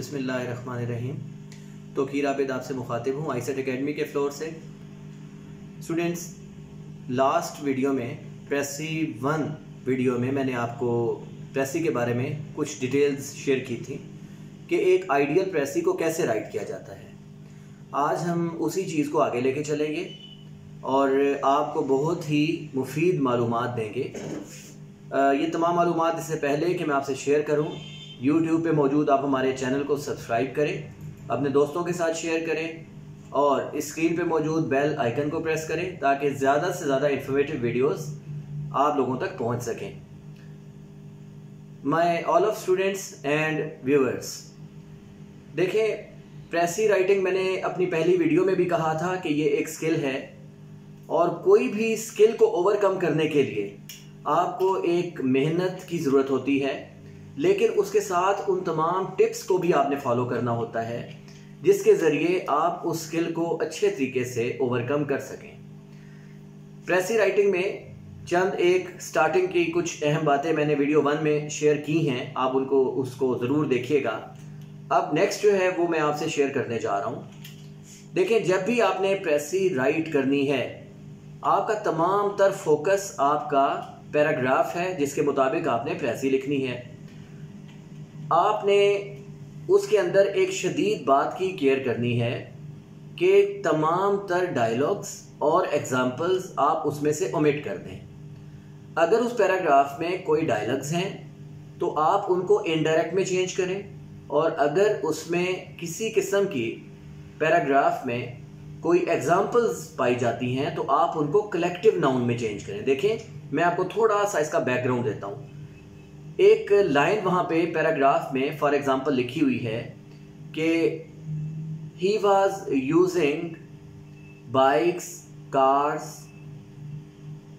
بسم اللہ الرحمن الرحیم. تو کیر عابد آپ سے مخاطب ہوں، آئی سیٹ اکیڈمی کے فلور سے. اسٹوڈینٹس لاسٹ ویڈیو میں پریسی ون ویڈیو میں میں نے آپ کو پریسی کے بارے میں کچھ ڈیٹیلز شیئر کی تھی کہ ایک آئیڈیل پریسی کو کیسے رائٹ کیا جاتا ہے۔ آج ہم اسی چیز کو آگے لے کے چلیں گے اور آپ کو بہت ہی مفید معلومات دیں گے۔ یہ تمام معلومات اس سے پہلے کہ میں آپ سے شیئر کروں۔ یوٹیوب پہ موجود آپ ہمارے چینل کو سبسکرائب کریں، اپنے دوستوں کے ساتھ شیئر کریں اور اسکرین پہ موجود بیل آئیکن کو پریس کریں تاکہ زیادہ سے زیادہ انفارمیٹیو ویڈیوز آپ لوگوں تک پہنچ سکیں۔ My all of students and viewers دیکھیں پریسی رائٹنگ میں نے اپنی پہلی ویڈیو میں بھی کہا تھا کہ یہ ایک سکل ہے اور کوئی بھی سکل کو اوور کم کرنے کے لیے آپ کو ایک محنت کی ضرورت ہوتی ہے۔ لیکن اس کے ساتھ ان تمام ٹپس کو بھی آپ نے فالو کرنا ہوتا ہے، جس کے ذریعے آپ اس سکل کو اچھے طریقے سے اوور کم کر سکیں۔ پریسی رائٹنگ میں چند ایک سٹارٹنگ کی کچھ اہم باتیں میں نے ویڈیو ون میں شیئر کی ہیں، آپ ان کو، اس کو ضرور دیکھیے گا۔ اب نیکسٹ جو ہے وہ میں آپ سے شیئر کرنے جا رہا ہوں۔ دیکھیں، جب بھی آپ نے پریسی رائٹ کرنی ہے، آپ کا تمام تر فوکس آپ کا پیراگراف ہے، جس کے مطابق آپ نے پریسی لکھنی ہے۔ آپ نے اس کے اندر ایک شدید بات کی کیئر کرنی ہے کہ تمام تر ڈائلاگس اور ایگزامپلز آپ اس میں سے اومٹ کر دیں۔ اگر اس پیراگراف میں کوئی ڈائلاگز ہیں، تو آپ ان کو انڈائریکٹ میں چینج کریں۔ اور اگر اس میں کسی قسم کی پیراگراف میں کوئی ایگزامپلز پائی جاتی ہیں، تو آپ ان کو کلیکٹیو ناؤن میں چینج کریں۔ دیکھیں، میں آپ کو تھوڑا سا اس کا بیک گراؤنڈ دیتا ہوں۔ ایک لائن وہاں پہ پیراگراف میں فار ایگزامپل لکھی ہوئی ہے کہ he was using bikes cars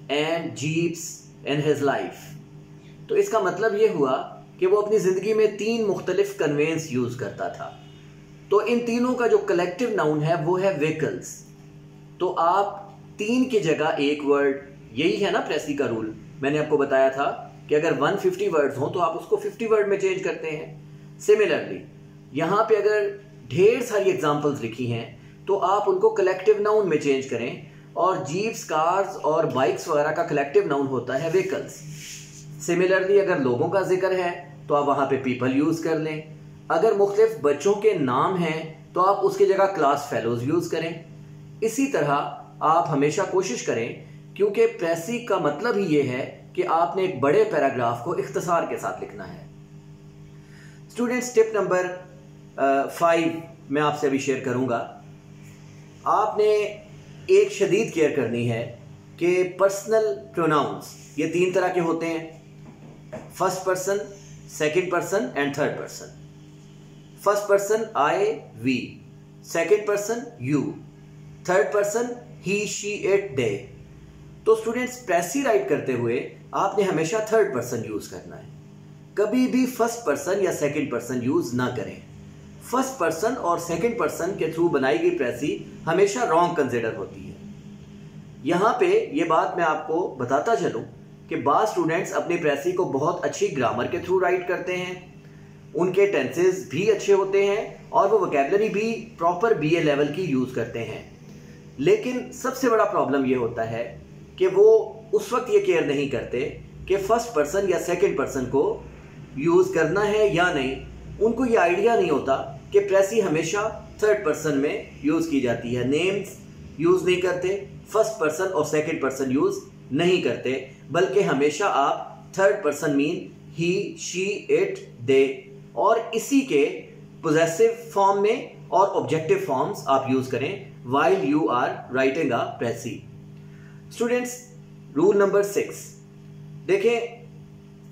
and jeeps in his life. تو اس کا مطلب یہ ہوا کہ وہ اپنی زندگی میں تین مختلف کنوینس یوز کرتا تھا۔ تو ان تینوں کا جو کلیکٹیو ناؤن ہے وہ ہے ویکلز تو آپ تین کی جگہ ایک ورڈ یہی ہے نا پریسی کا رول میں نے آپ کو بتایا تھا۔ کہ اگر 150 ورڈز ہوں تو آپ اس کو 50 ورڈ میں چینج کرتے ہیں. سملرلی یہاں پہ اگر ڈھیر ساری ایگزامپلز لکھی ہیں تو آپ ان کو کلیکٹیو ناؤن میں چینج کریں اور جیپس، کارز اور بائکس وغیرہ کا کلیکٹیو ناؤن ہوتا ہے ویکلز سملرلی اگر لوگوں کا ذکر ہے تو آپ وہاں پہ پیپل یوز کر لیں. اگر مختلف بچوں کے نام ہیں تو آپ اس کی جگہ کلاس فیلوز یوز کریں. اسی طرح آپ ہمیشہ کوشش کریں کیونکہ پریسی کا مطلب ہی یہ ہے کہ آپ نے ایک بڑے پیراگراف کو اختصار کے ساتھ لکھنا ہے۔ اسٹوڈینٹس ٹپ نمبر فائیو میں آپ سے ابھی شیئر کروں گا۔ آپ نے ایک شدید کیئر کرنی ہے کہ پرسنل پروناؤنس یہ تین طرح کے ہوتے ہیں۔ First person second person and third person first person I we second person you third person he she it they تو اسٹوڈینٹس پریسی رائٹ کرتے ہوئے آپ نے ہمیشہ تھرڈ پرسن یوز کرنا ہے۔ کبھی بھی فرسٹ پرسن یا سیکنڈ پرسن یوز نہ کریں۔ فرسٹ پرسن اور سیکنڈ پرسن کے تھرو بنائی گئی پریسی ہمیشہ رانگ کنسیڈر ہوتی ہے۔ یہاں پہ یہ بات میں آپ کو بتاتا چلوں کہ بعض اسٹوڈینٹس اپنی پریسی کو بہت اچھی گرامر کے تھرو رائٹ کرتے ہیں۔ ان کے ٹینسز بھی اچھے ہوتے ہیں اور وہ وکیبلری بھی پراپر بی اے لیول کی یوز کرتے ہیں۔ لیکن سب سے بڑا پرابلم یہ ہوتا ہے کہ وہ اس وقت یہ کیئر نہیں کرتے کہ فرسٹ پرسن یا سیکنڈ پرسن کو یوز کرنا ہے یا نہیں۔ ان کو یہ آئیڈیا نہیں ہوتا کہ پریسی ہمیشہ تھرڈ پرسن میں یوز کی جاتی ہے۔ نیمز یوز نہیں کرتے فرسٹ پرسن اور سیکنڈ پرسن یوز نہیں کرتے، بلکہ ہمیشہ آپ تھرڈ پرسن مین ہی شی اٹ دے اور اسی کے پوزیسو فارم میں اور آبجیکٹو فارمز آپ یوز کریں while you are writing a precis students roll number six دیکھیں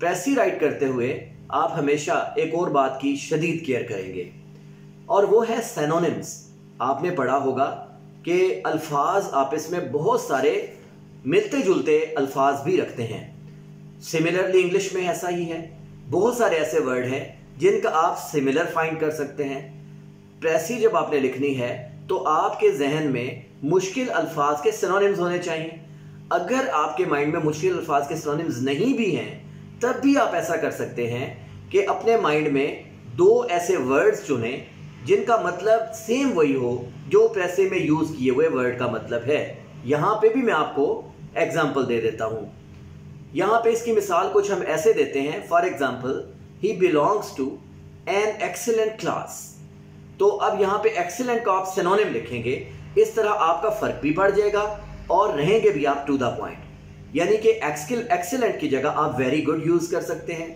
پریسی رائٹ کرتے ہوئے آپ ہمیشہ ایک اور بات کی شدید کیئر کریں گے۔ اور وہ ہے سینونمس آپ نے پڑھا ہوگا کہ الفاظ آپس میں بہت سارے ملتے جلتے الفاظ بھی رکھتے ہیں۔ سملرلی انگلش میں ایسا ہی ہے۔ بہت سارے ایسے ورڈ ہیں جن کا آپ سملر فائنڈ کر سکتے ہیں۔ پریسی جب آپ نے لکھنی ہے تو آپ کے ذہن میں مشکل الفاظ کے سینونمز ہونے چاہیے۔ اگر آپ کے مائنڈ میں مشکل الفاظ کے سنونمز نہیں بھی ہیں، تب بھی آپ ایسا کر سکتے ہیں کہ اپنے مائنڈ میں دو ایسے ورڈز چنیں، جن کا مطلب سیم وہی ہو جو پیسے میں یوز کیے ہوئے ورڈ کا مطلب ہے۔ یہاں پہ بھی میں آپ کو ایگزامپل دے دیتا ہوں۔ یہاں پہ اس کی مثال کچھ ہم ایسے دیتے ہیں for example he belongs to an excellent class تو اب یہاں پہ ایکسلنٹ کا آپ سینونیم لکھیں گے، اس طرح آپ کا فرق بھی بڑھ جائے گا۔ اور رہیں گے بھی آپ ٹو دا پوائنٹ یعنی کہ ایکسلنٹ کی جگہ آپ ویری گڈ یوز کر سکتے ہیں.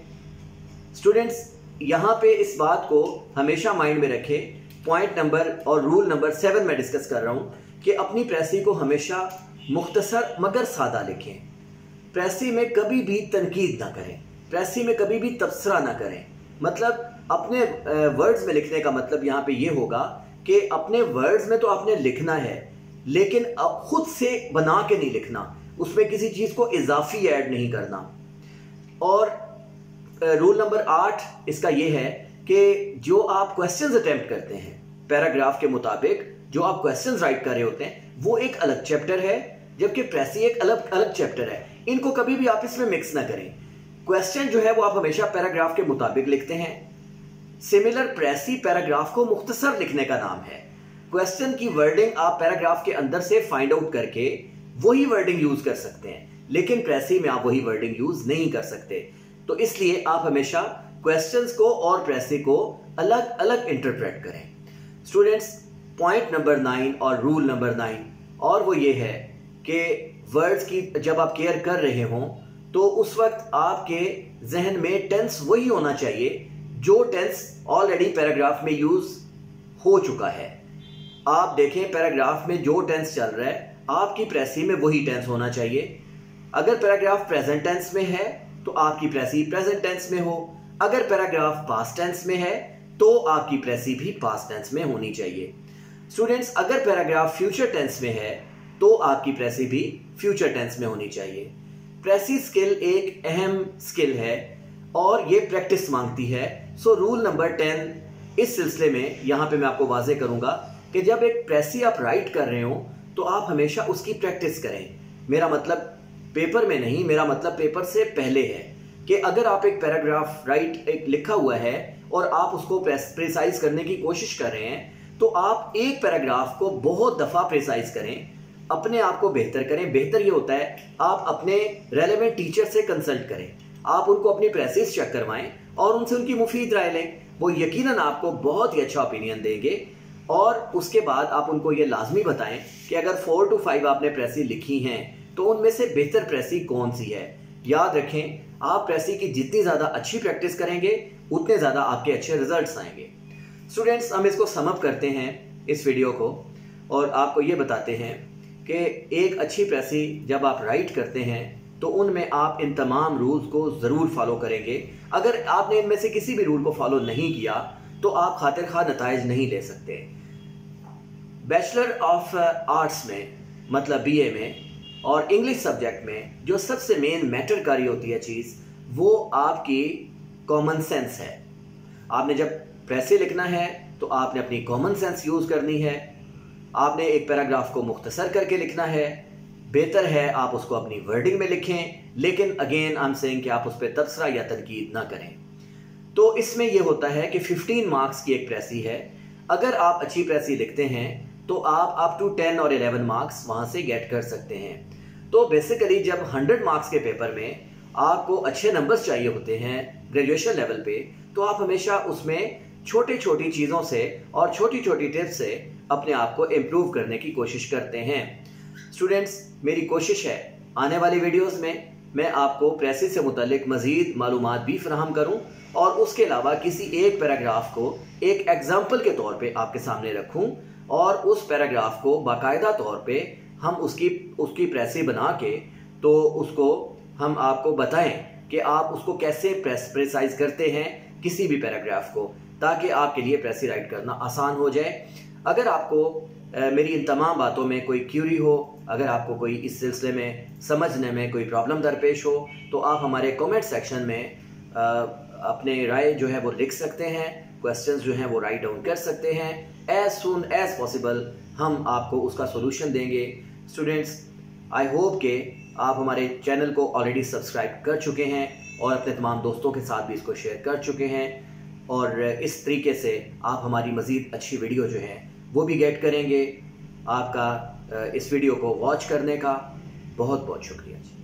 اسٹوڈینٹس یہاں پہ اس بات کو ہمیشہ مائنڈ میں رکھے پوائنٹ نمبر اور رول نمبر سیون میں ڈسکس کر رہا ہوں کہ اپنی پریسی کو ہمیشہ مختصر مگر سادہ لکھیں. پریسی میں کبھی بھی تنقید نہ کریں. پریسی میں کبھی بھی تبصرہ نہ کریں. مطلب اپنے ورڈز میں لکھنے کا مطلب یہاں پہ یہ ہوگا کہ اپنے ورڈز میں تو آپ نے لکھنا ہے. لیکن خود سے بنا کے نہیں لکھنا، اس میں کسی چیز کو اضافی ایڈ نہیں کرنا۔ اور رول نمبر آٹھ اس کا یہ ہے کہ جو آپ کوشچنز اٹیمپٹ کرتے ہیں پیراگراف کے مطابق جو آپ کوشچنز رائٹ کر رہے ہوتے ہیں، وہ ایک الگ چیپٹر ہے، جبکہ پریسی ایک الگ الگ چیپٹر ہے۔ ان کو کبھی بھی آپ اس میں مکس نہ کریں۔ کوشچن جو ہے وہ آپ ہمیشہ پیراگراف کے مطابق لکھتے ہیں۔ سملر پریسی پیراگراف کو مختصر لکھنے کا نام ہے۔ کوشچن کی ورڈنگ آپ پیراگراف کے اندر سے فائنڈ آؤٹ کر کے وہی ورڈنگ یوز کر سکتے ہیں۔ لیکن پریسی میں آپ وہی ورڈنگ یوز نہیں کر سکتے۔ تو اس لیے آپ ہمیشہ کوشچنز کو اور پریسی کو الگ الگ انٹرپریٹ کریں۔ اسٹوڈینٹس پوائنٹ نمبر نائن اور رول نمبر نائن اور وہ یہ ہے کہ ورڈز کی جب آپ کیئر کر رہے ہوں تو اس وقت آپ کے ذہن میں ٹینس وہی ہونا چاہیے جو ٹینس آلریڈی پیراگراف میں یوز ہو چکا ہے۔ آپ دیکھیں پیراگراف میں جو ٹینس چل رہا ہے، آپ کی پریسی میں وہی ٹینس ہونا چاہیے۔ اگر پیراگراف پریزنٹ ٹینس میں ہے، تو آپ کی پریسی پریزنٹ ٹینس میں ہو۔ اگر پیراگراف پاس ٹینس میں ہے، تو آپ کی پریسی بھی پاس ٹینس میں ہونی چاہیے۔ اسٹوڈینٹس اگر پیراگراف فیوچر ٹینس میں ہے، تو آپ کی پریسی بھی فیوچر ٹینس میں ہونی چاہیے۔ پریسی سکل ایک اہم سکل ہے اور یہ پریکٹس مانگتی ہے۔ سو رول نمبر ٹین اس سلسلے میں یہاں پہ میں آپ کو واضح کروں گا۔ کہ جب ایک پریسی آپ رائٹ کر رہے ہوں تو آپ ہمیشہ اس کی پریکٹس کریں۔ میرا مطلب پیپر میں نہیں، میرا مطلب پیپر سے پہلے ہے کہ اگر آپ ایک پیراگراف رائٹ ایک لکھا ہوا ہے اور آپ اس کو پریسائز کرنے کی کوشش کر رہے ہیں، تو آپ ایک پیراگراف کو بہت دفعہ پریسائز کریں۔ اپنے آپ کو بہتر کریں۔ بہتر یہ ہوتا ہے، آپ اپنے ریلیونٹ ٹیچر سے کنسلٹ کریں۔ آپ ان کو اپنی پریسز چیک کروائیں اور ان سے ان کی مفید رائے لیں۔ وہ یقیناً آپ کو بہت ہی اچھا اپینین دیں گے۔ اور اس کے بعد آپ ان کو یہ لازمی بتائیں کہ اگر فور ٹو فائیو آپ نے پریسی لکھی ہیں، تو ان میں سے بہتر پریسی کون سی ہے؟ یاد رکھیں، آپ پریسی کی جتنی زیادہ اچھی پریکٹس کریں گے، اتنے زیادہ آپ کے اچھے ریزلٹس آئیں گے۔ اسٹوڈینٹس ہم اس کو سمپ کرتے ہیں اس ویڈیو کو اور آپ کو یہ بتاتے ہیں کہ ایک اچھی پریسی جب آپ رائٹ کرتے ہیں، تو ان میں آپ ان تمام رولز کو ضرور فالو کریں گے۔ اگر آپ نے ان میں سے کسی بھی رول کو فالو نہیں کیا تو آپ خاطر خواہ نتائج نہیں لے سکتے۔ بیچلر آف آرٹس میں مطلب بی اے میں، اور انگلش سبجیکٹ میں، جو سب سے مین میٹر کاری ہوتی ہے چیز، وہ آپ کی کامن سینس ہے۔ آپ نے جب پریسے لکھنا ہے، تو آپ نے اپنی کامن سینس یوز کرنی ہے۔ آپ نے ایک پیراگراف کو مختصر کر کے لکھنا ہے۔ بہتر ہے آپ اس کو اپنی ورڈنگ میں لکھیں، لیکن اگین آم سینگ کہ آپ اس پہ تبصرہ یا تنقید نہ کریں۔ تو اس میں یہ ہوتا ہے کہ ففٹین مارکس کی ایک پریسی ہے۔ اگر آپ اچھی پریسی لکھتے ہیں، تو آپ اپ ٹو ٹین اور الیون مارکس وہاں سے گیٹ کر سکتے ہیں۔ تو بیسیکلی جب ہنڈریڈ مارکس کے پیپر میں آپ کو اچھے نمبرز چاہیے ہوتے ہیں گریجویشن لیول پہ، تو آپ ہمیشہ اس میں چھوٹی چھوٹی چیزوں سے اور چھوٹی چھوٹی ٹپس سے اپنے آپ کو امپروو کرنے کی کوشش کرتے ہیں۔ اسٹوڈینٹس میری کوشش ہے آنے والی ویڈیوز میں میں آپ کو پریسی سے متعلق مزید معلومات بھی فراہم کروں۔ اور اس کے علاوہ کسی ایک پیراگراف کو ایک ایگزامپل کے طور پہ آپ کے سامنے رکھوں اور اس پیراگراف کو باقاعدہ طور پہ ہم اس کی اس کی پریسی بنا کے تو اس کو ہم آپ کو بتائیں کہ آپ اس کو کیسے پریسائز کرتے ہیں کسی بھی پیراگراف کو تاکہ آپ کے لیے پریسی رائٹ کرنا آسان ہو جائے۔ اگر آپ کو میری ان تمام باتوں میں کوئی کیوری ہو، اگر آپ کو کوئی اس سلسلے میں سمجھنے میں کوئی پرابلم درپیش ہو، تو آپ ہمارے کومنٹ سیکشن میں اپنے رائے جو ہے وہ لکھ سکتے ہیں کوشچنز جو ہیں وہ رائٹ ڈاؤن کر سکتے ہیں۔ ایز سون ایز پاسبل ہم آپ کو اس کا سولوشن دیں گے۔ اسٹوڈینٹس آئی ہوپ کہ آپ ہمارے چینل کو آلریڈی سبسکرائب کر چکے ہیں اور اپنے تمام دوستوں کے ساتھ بھی اس کو شیئر کر چکے ہیں۔ اور اس طریقے سے آپ ہماری مزید اچھی ویڈیو جو ہیں وہ بھی گیٹ کریں گے۔ آپ کا اس ویڈیو کو واچ کرنے کا بہت بہت شکریہ۔ جی